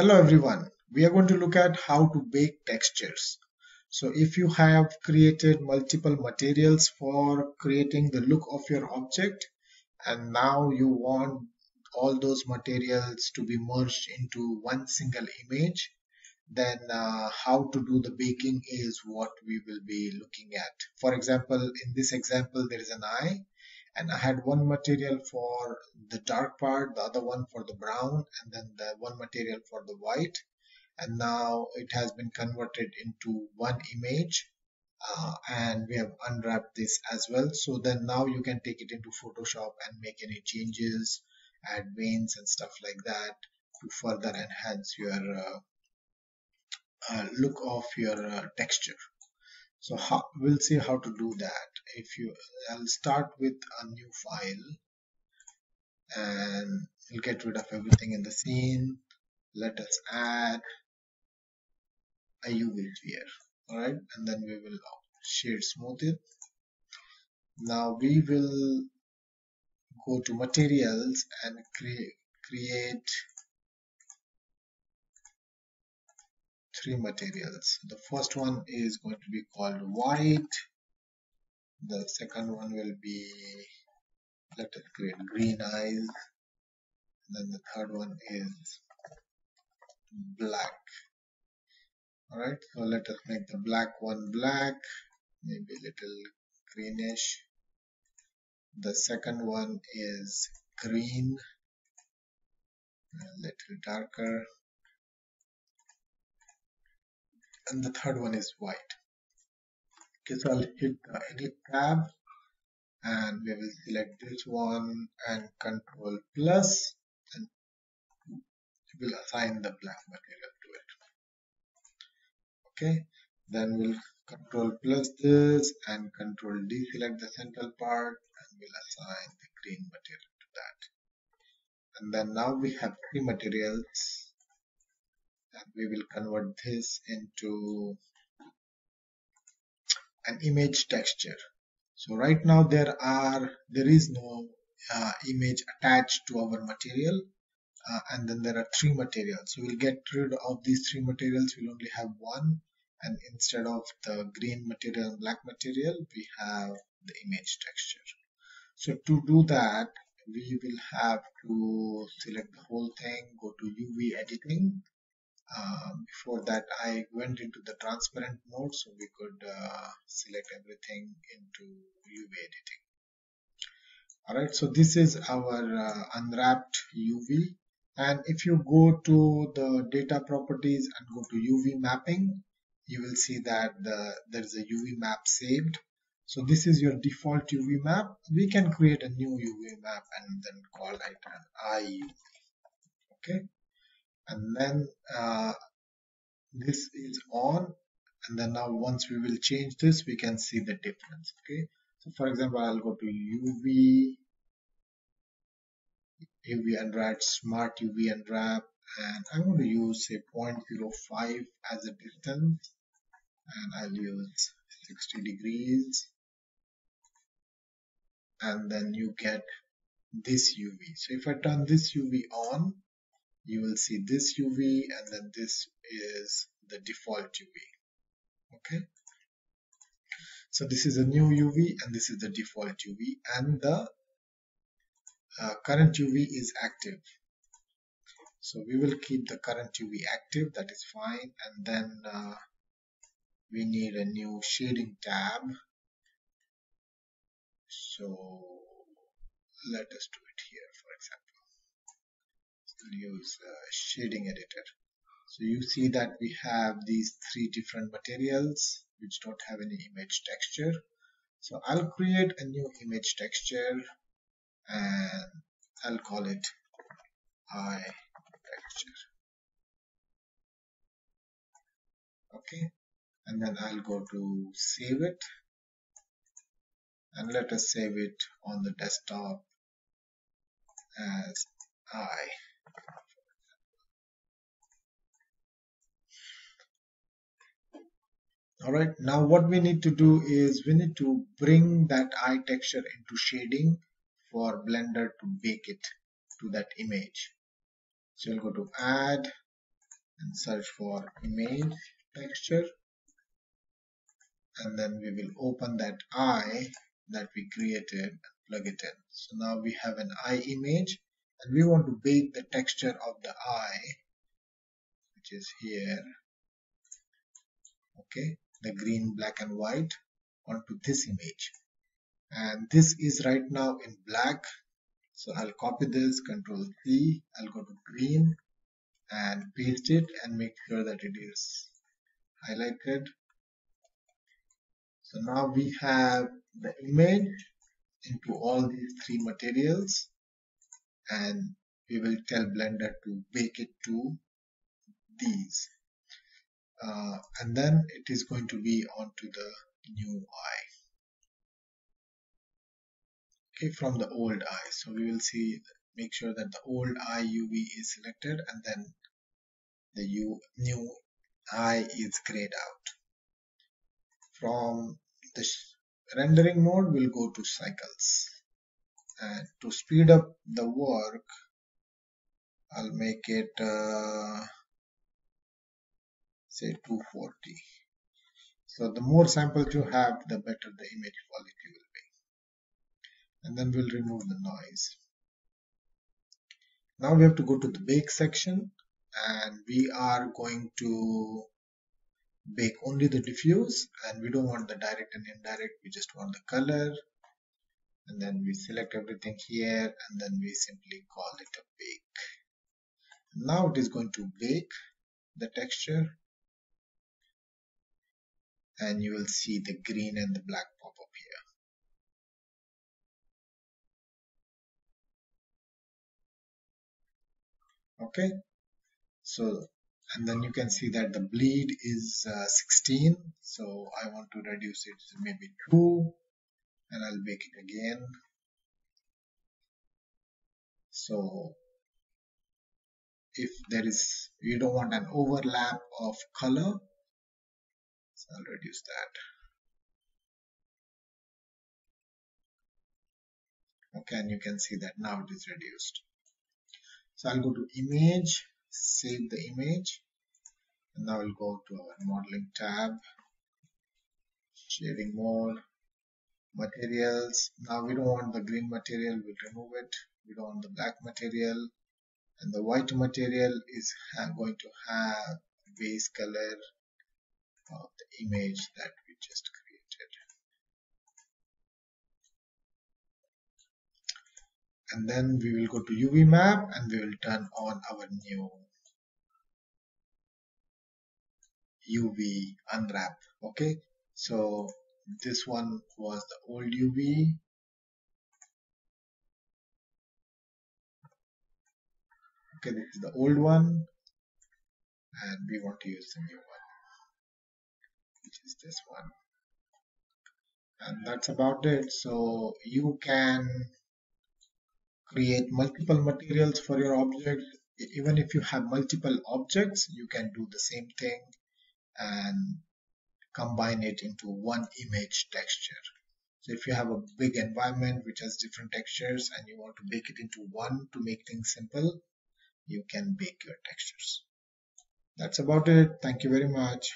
Hello everyone, we are going to look at how to bake textures. So if you have created multiple materials for creating the look of your object and now you want all those materials to be merged into one single image, then uh, how to do the baking is what we will be looking at. For example, in this example there is an eye and I had one material for the dark part, the other one for the brown, and then the one material for the white. And now it has been converted into one image uh, and we have unwrapped this as well. So then now you can take it into Photoshop and make any changes, add veins and stuff like that to further enhance your uh, uh, look of your uh, texture so how, we'll see how to do that. If you I'll start with a new file and we'll get rid of everything in the scene. Let us add a UV sphere alright? And then we will shade smooth it. Now we will go to materials and create create three materials. The first one is going to be called white. The second one will be, let us create green eyes. And then the third one is black. Alright, so let us make the black one black, maybe a little greenish. The second one is green, a little darker and the third one is white. Okay so I'll hit the edit tab and we will select this one and control plus and we'll assign the black material to it. Okay then we'll control plus this and control d select the central part and we'll assign the green material to that. And then now we have three materials we will convert this into an image texture. So right now there are there is no uh, image attached to our material uh, and then there are three materials. So we'll get rid of these three materials. We'll only have one and instead of the green material and black material we have the image texture. So to do that we will have to select the whole thing go to UV editing uh, before that I went into the transparent mode so we could uh, select everything into UV editing. Alright so this is our uh, unwrapped UV and if you go to the data properties and go to UV mapping you will see that the, there is a UV map saved. So this is your default UV map. We can create a new UV map and then call it an IUV okay and then uh, this is on. And then now once we will change this we can see the difference okay? So for example I'll go to UV UV unwrap smart UV unwrap and I'm going to use say 0.05 as a distance. And I'll use 60 degrees. And then you get this UV so if I turn this UV on you will see this UV and then this is the default UV okay? So this is a new UV and this is the default UV and the uh, current UV is active. So we will keep the current UV active that is fine and then uh, we need a new shading tab. So let us do it here for example use uh, shading editor so you see that we have these three different materials which don't have any image texture. So I'll create a new image texture and I'll call it eye texture. Okay and then I'll go to save it. And let us save it on the desktop as eye Alright, now what we need to do is we need to bring that eye texture into shading for Blender to bake it to that image. So we'll go to add and search for image texture and then we will open that eye that we created and plug it in. So now we have an eye image and we want to bake the texture of the eye which is here. Okay the green black and white onto this image. And this is right now in black. So I'll copy this control C I'll go to green and paste it and make sure that it is highlighted. So now we have the image into all these three materials and we will tell blender to bake it to these. Uh, and then it is going to be onto the new eye. Okay from the old eye. So we will see make sure that the old eye UV is selected and then the U, new eye is grayed out. From the rendering mode we'll go to cycles and to speed up the work I'll make it uh, say 240 so the more samples you have the better the image quality will be. And then we'll remove the noise. Now we have to go to the bake section and we are going to bake only the diffuse and we don't want the direct and indirect we just want the color and then we select everything here and then we simply call it a bake. Now it is going to bake the texture and you will see the green and the black pop up here. Okay so and then you can see that the bleed is uh, 16 so I want to reduce it to maybe 2 and I'll bake it again. So if there is you don't want an overlap of color so I'll reduce that. Okay and you can see that now it is reduced. So I'll go to image save the image. And now we'll go to our modeling tab. Shading mode materials. Now we don't want the green material we'll remove it. We don't want the black material. And the white material is going to have base color of the image that we just created. And then we will go to UV map and we will turn on our new UV unwrap. Okay? So this one was the old UV okay this is the old one. And we want to use the new one which is this one. And that's about it. So you can create multiple materials for your object even if you have multiple objects you can do the same thing. And combine it into one image texture. So if you have a big environment which has different textures and you want to bake it into one to make things simple you can bake your textures. That's about it. Thank you very much